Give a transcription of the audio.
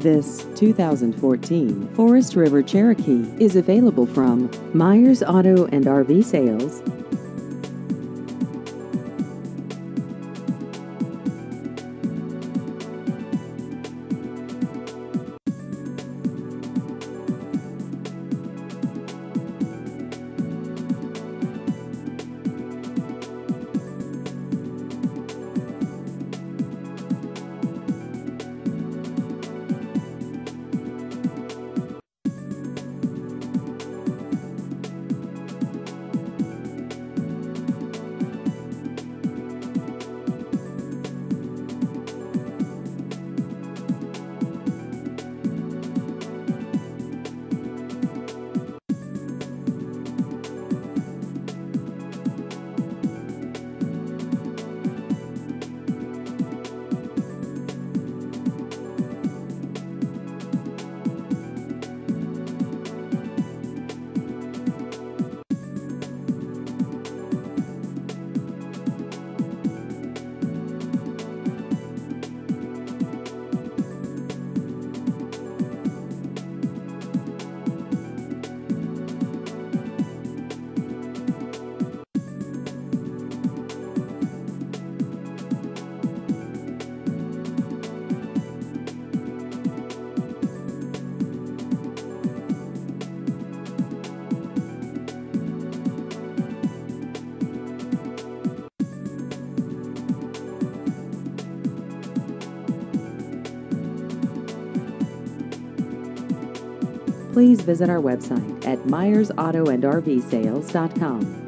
This 2014 Forest River Cherokee is available from Myers Auto and RV Sales. Please visit our website at myersautoandrvsales.com.